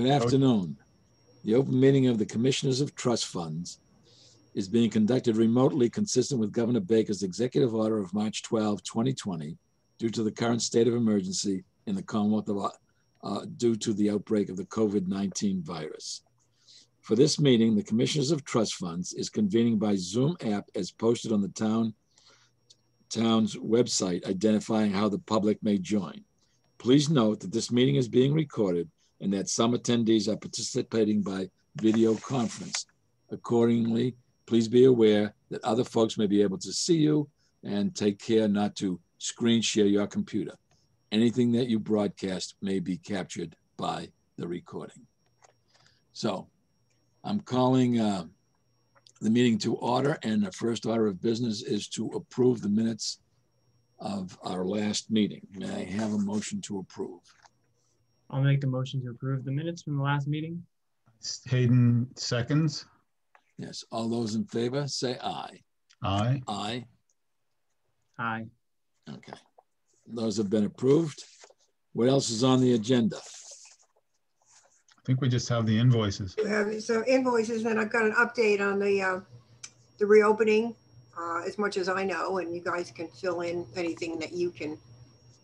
Good afternoon. The open meeting of the Commissioners of Trust Funds is being conducted remotely consistent with Governor Baker's executive order of March 12, 2020, due to the current state of emergency in the Commonwealth of, uh, due to the outbreak of the COVID-19 virus. For this meeting, the Commissioners of Trust Funds is convening by Zoom app as posted on the town town's website identifying how the public may join. Please note that this meeting is being recorded and that some attendees are participating by video conference. Accordingly, please be aware that other folks may be able to see you and take care not to screen share your computer. Anything that you broadcast may be captured by the recording. So I'm calling uh, the meeting to order and the first order of business is to approve the minutes of our last meeting. May I have a motion to approve? I'll make the motion to approve the minutes from the last meeting. Hayden seconds. Yes, all those in favor, say aye. Aye. Aye, Aye. okay. Those have been approved. What else is on the agenda? I think we just have the invoices. You have some invoices, and I've got an update on the, uh, the reopening, uh, as much as I know, and you guys can fill in anything that you can.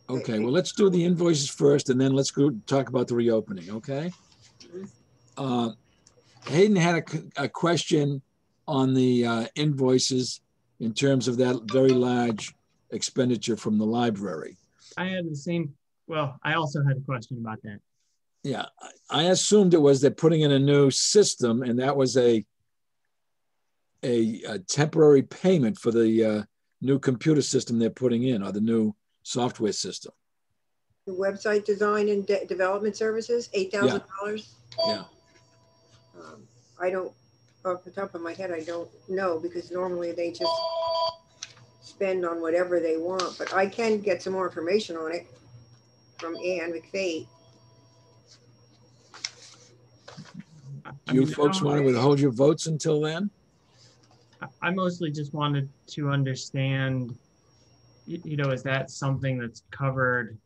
Okay, well, let's do the invoices first and then let's go talk about the reopening, okay? Uh, Hayden had a, a, question on the uh, invoices in terms of that very large expenditure from the library. I had the same, well, I also had a question about that. Yeah, I- assumed it was they're putting in a new system and that was a a, a temporary payment for the uh, new computer system they're putting in or the new software system. The website design and de- development services, eight thousand dollars. Yeah. Um, I don't, off the top of my head, I don't know, because normally they just spend on whatever they want, but I can get some more information on it from Ann MacFate. I- I Do you mean, folks want to withhold your votes until then? I- I mostly just wanted to understand, y- you know, is that something that's covered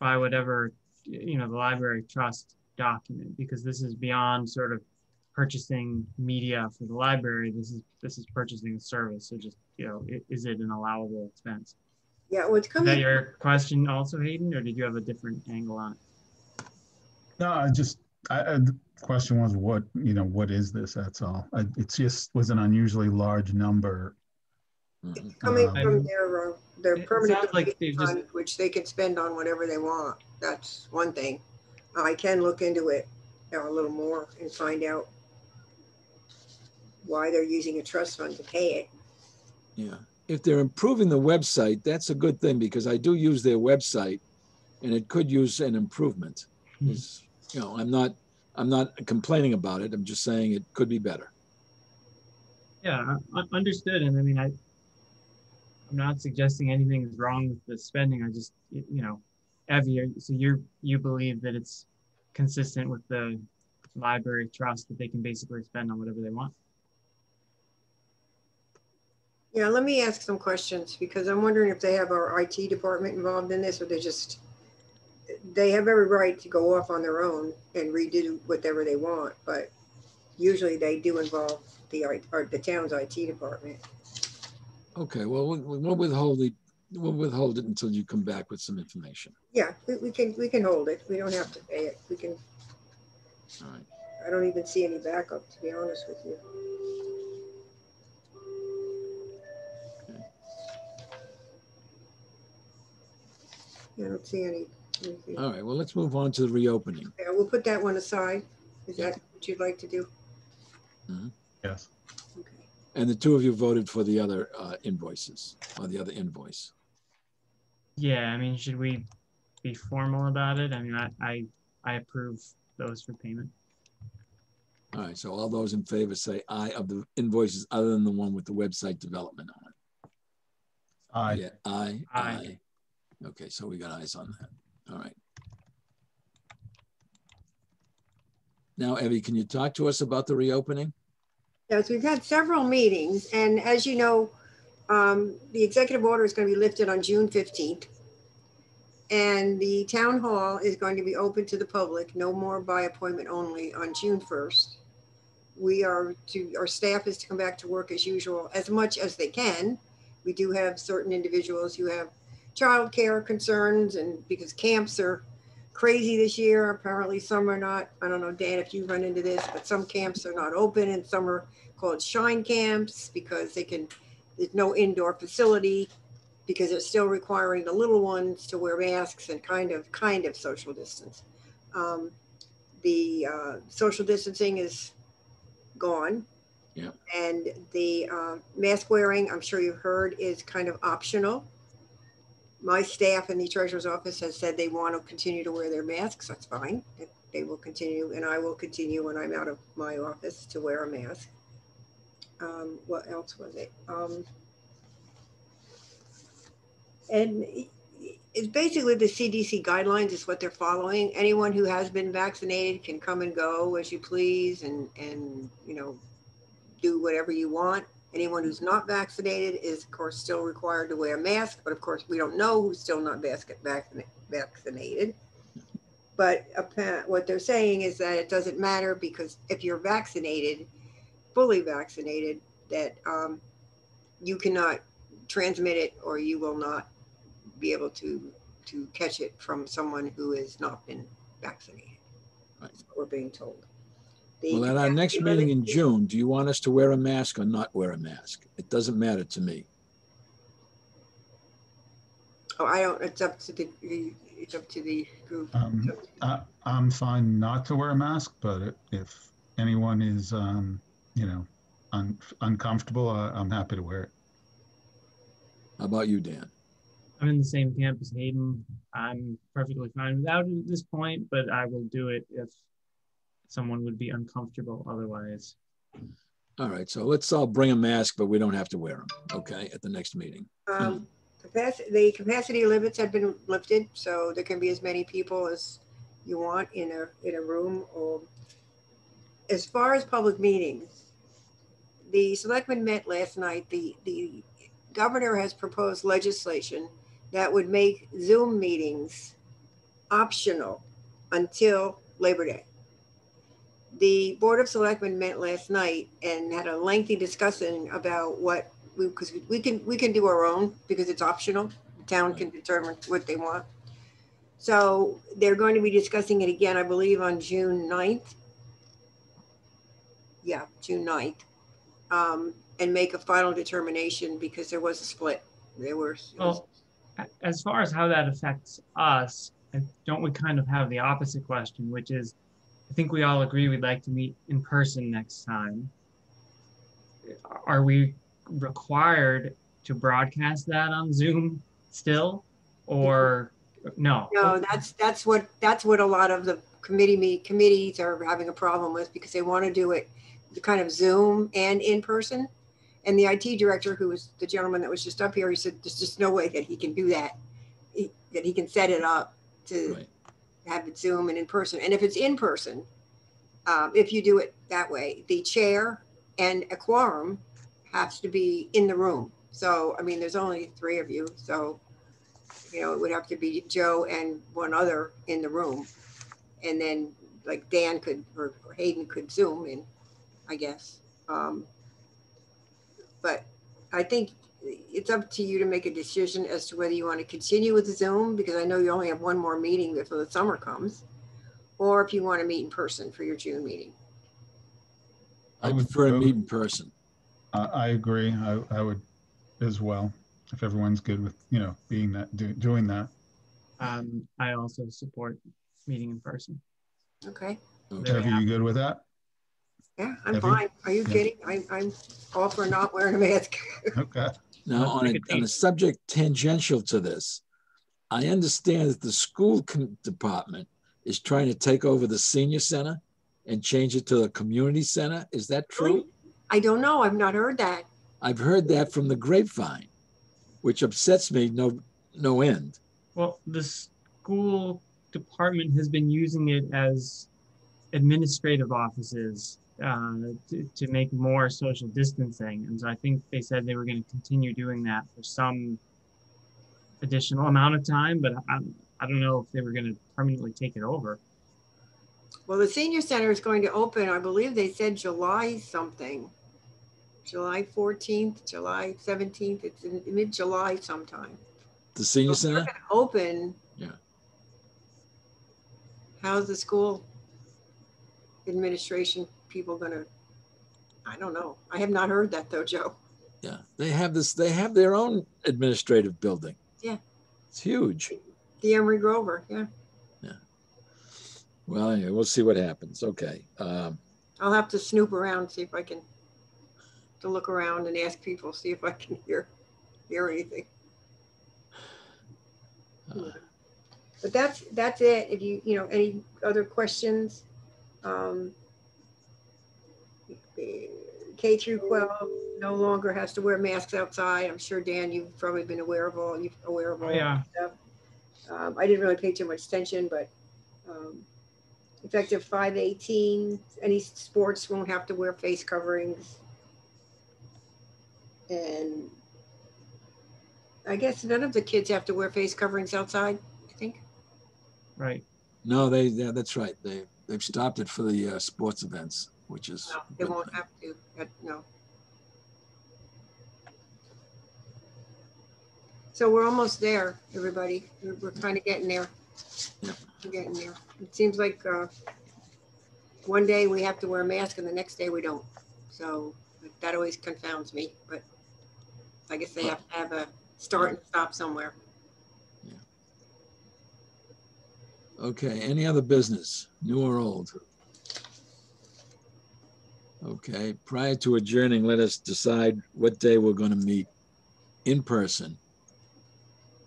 by whatever, you know, the library trust document? Because this is beyond sort of purchasing media for the library. This is, this is purchasing a service. So just, you know, is it an allowable expense? Yeah, well, it's Is that your question also, Hayden, or did you have a different angle on it? No, I just, I, I, the question was what, you know, what is this? That's all. I, it just was an unusually large number. Mhm. coming Um, from their, uh, their permanent like donation they've just- fund, which they can spend on whatever they want. That's one thing. I can look into it a little more and find out why they're using a trust fund to pay it. Yeah, if they're improving the website, that's a good thing because I do use their website and it could use an improvement. Hmm. It's- You know, I'm not, I'm not complaining about it. I'm just saying it could be better. Yeah, u- understood. And I mean, I, I'm not suggesting anything is wrong with the spending. I just, you know, Evie, so you're, you believe that it's consistent with the library trust that they can basically spend on whatever they want? Yeah, let me ask some questions because I'm wondering if they have our IT department involved in this or they just, they have every right to go off on their own and redo whatever they want, but usually they do involve the, the town's IT department. Okay, well, we- we'll withhold the, we'll withhold it until you come back with some information. Yeah, we, we can, we can hold it. We don't have to pay it. We can, All right. I don't even see any backup, to be honest with you. Yeah, I don't see any. anything. All right, well, let's move on to the reopening. Yeah, we'll put that one aside. Is Yeah. that what you'd like to do? Mm-hmm. Yes. Okay. And the two of you voted for the other uh, invoices, or the other invoice. Yeah, I mean, should we be formal about it? I mean, I, I, I approve those for payment. All right, so all those in favor say aye of the invoices other than the one with the website development on it. Aye. Yeah, aye, Aye. aye. Okay, so we got ayes on that. All right. Now, Evie, can you talk to us about the reopening? Yes, we've had several meetings, and as you know, um, the executive order is going to be lifted on June fifteenth. And the town hall is going to be open to the public, no more by appointment only on June first. We are to, our staff is to come back to work as usual, as much as they can. We do have certain individuals who have childcare concerns and because camps are crazy this year, apparently some are not. I don't know, Dan, if you run into this, but some camps are not open and some are called shine camps because they can, there's no indoor facility because they're still requiring the little ones to wear masks and kind of, kind of social distance. Um, the uh, social distancing is gone. Yeah. And the uh, mask wearing, I'm sure you've heard, is kind of optional. My staff in the treasurer's office has said they want to continue to wear their masks. That's fine. They will continue, and I will continue when I'm out of my office to wear a mask. Um, what else was it? Um, and it's basically the CDC guidelines is what they're following. Anyone who has been vaccinated can come and go as you please and, and, you know, do whatever you want. Anyone who's not vaccinated is of course still required to wear a mask, but of course we don't know who's still not vac- vaccina- vaccinated. But what they're saying is that it doesn't matter because if you're vaccinated, fully vaccinated, that um, you cannot transmit it or you will not be able to to catch it from someone who has not been vaccinated. That's what we're being told. The Well, at our next meeting in June, do you want us to wear a mask or not wear a mask? It doesn't matter to me. Oh, I don't, it's up to the, it's up to the group. Um, I, I'm fine not to wear a mask, but if anyone is, um, you know, un, uncomfortable, I, I'm happy to wear it. How about you, Dan? I'm in the same camp as Hayden. I'm perfectly fine without it at this point, but I will do it if someone would be uncomfortable otherwise. All right, so let's all bring a mask, but we don't have to wear them, okay, at the next meeting. Um, capacity, the capacity limits have been lifted, so there can be as many people as you want in a, in a room or. As far as public meetings, the selectmen met last night, the, the governor has proposed legislation that would make Zoom meetings optional until Labor Day. The Board of Selectmen met last night and had a lengthy discussion about what we, because we can, we can do our own because it's optional. The town can determine what they want. So they're going to be discussing it again, I believe, on June 9th. Yeah, June 9th. Um, and make a final determination because there was a split. There were, Well, as far as how that affects us, don't we kind of have the opposite question, which is, I think we all agree we'd like to meet in person next time. Are we required to broadcast that on Zoom still, or no? no, that's, that's what, that's what a lot of the committee meet, committees are having a problem with because they want to do it the kind of Zoom and in person. And the IT director, who was the gentleman that was just up here, he said, there's just no way that he can do that. He- That he can set it up to Right. Have it Zoom and in person. And if it's in person, um, if you do it that way, the chair and a quorum has to be in the room. So, I mean, there's only three of you, so, you know, it would have to be Joe and one other in the room. And then like Dan could, or or Hayden could Zoom in, I guess. Um, But I think it's up to you to make a decision as to whether you want to continue with Zoom, because I know you only have one more meeting before the summer comes. Or if you want to meet in person for your June meeting. I I would prefer to meet in person. I, I agree. I, I would as well, if everyone's good with, you know, being that, do, doing that. Um, I also support meeting in person. Okay, Okay. Debbie, you good with that? yeah, I'm Debbie? fine. Are you Yeah. kidding? I'm, I'm all for not wearing a mask. Okay. Now, on a, on a subject tangential to this, I understand that the school com- department is trying to take over the senior center and change it to a community center. Is that true? I don't know. I've not heard that. I've heard that from the grapevine, which upsets me no, no end. Well, the school department has been using it as administrative offices uh, to, to make more social distancing. And so I think they said they were going to continue doing that for some additional amount of time, but I'm, I don't know if they were gonna permanently take it over. Well, the senior center is going to open, I believe they said July something. July 14th, July 17th, it's in mid-July sometime. The senior So if center? gonna Open. Yeah. How's the school administration people gonna, I don't know. I have not heard that though, Joe. Yeah, they have this, they have their own administrative building. Yeah. It's huge. The Emery Grover, yeah. Yeah. Well, anyway, we'll see what happens. Okay. Um, I'll have to snoop around, see if I can, to look around and ask people, see if I can hear, hear anything. uh, But that's, that's it. If you, you know, any other questions? Um, K through 12 no longer has to wear masks outside. I'm sure, Dan, you've probably been aware of all, you've aware of all. Oh, yeah. that stuff. Um, I didn't really pay too much attention, but um, effective 518, any sports won't have to wear face coverings. And I guess none of the kids have to wear face coverings outside, I think. Right. No, they, yeah, that's right. They, they've stopped it for the uh, sports events, which is. No, They won't thing. have to, but no. So we're almost there, everybody. We're, we're kind of getting there. Yep. We're getting there. It seems like, uh, one day we have to wear a mask and the next day we don't. So that always confounds me, but I guess they have to have a start and stop somewhere. Yeah. Okay, any other business, new or old? Okay, prior to adjourning, let us decide what day we're gonna meet in person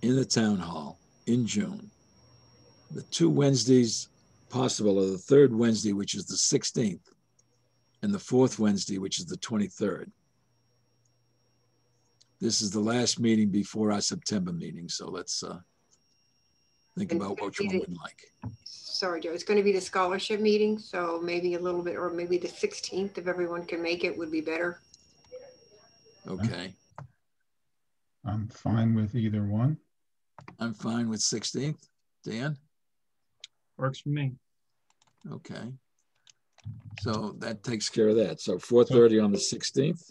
in the town hall in June. The two Wednesdays possible are the third Wednesday, which is the sixteenth, and the fourth Wednesday, which is the twenty-third. This is the last meeting before our September meeting, so let's uh think And about which one Peter- we'd like. Sorry, Joe, it's going to be the scholarship meeting, so maybe a little bit, or maybe the 16th, if everyone can make it, would be better. Okay, I'm fine with either one. I'm fine with sixteenth. Dan? Works for me. Okay. So that takes care of that. So four thirty on the sixteenth?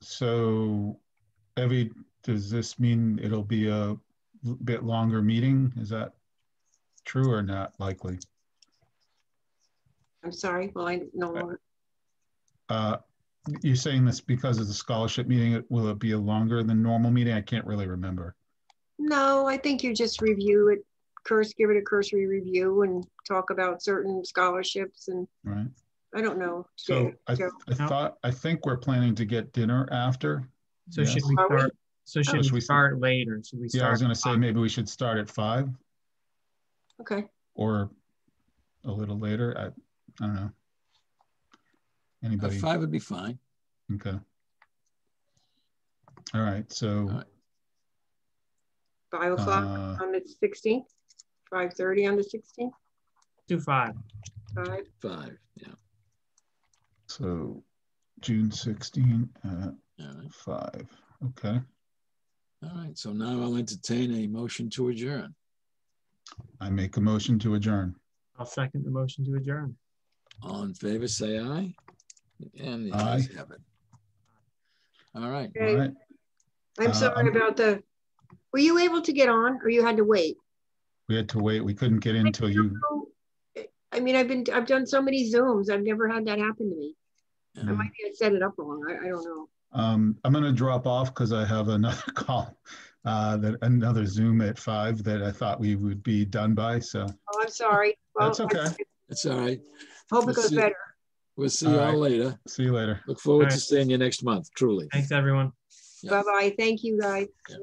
So, Evie, does this mean it'll be a bit longer meeting? Is that true or not likely? I'm sorry, well, I no longer, Uh, You're saying this because of the scholarship meeting, will it be a longer than normal meeting? I can't really remember. no, I think you just review it, curse, give it a cursory review and talk about certain scholarships and Right? I don't know. So I, Joe. I thought, I think we're planning to get dinner after. So should Yes. we we? start, so should should we we- start later? Should we Yeah, I was gonna say maybe we should start at five Okay, or a little later. I, I don't know. Anybody? Five would be fine. Okay. All right, so, All right. five o'clock uh, on the 16th, 5:30 on the 16th, Do five. five. Five, yeah. so June 16 at All right. five. Okay, All right. So now I'll entertain a motion to adjourn. I make a motion to adjourn. I'll second the motion to adjourn. All in favor, say aye. And the Aye. ayes have it. All right. Okay, right, I'm Uh, sorry I'm- about the, were you able to get on or you had to wait? we had to wait. We couldn't get in until you, I mean, I've been, I've done so many Zooms. I've never had that happen to me. I might have set it up wrong. I, I don't know. um, I'm gonna drop off because I have another call, uh, that, another Zoom at five that I thought we would be done by, so. Oh, I'm sorry. Well, That's okay. It's all right. Hope it goes See- better. We'll see you All all right. later. See you later. Look forward All to seeing you next month, truly. Thanks, everyone. Yeah. Bye-bye. Thank you, guys. Yeah.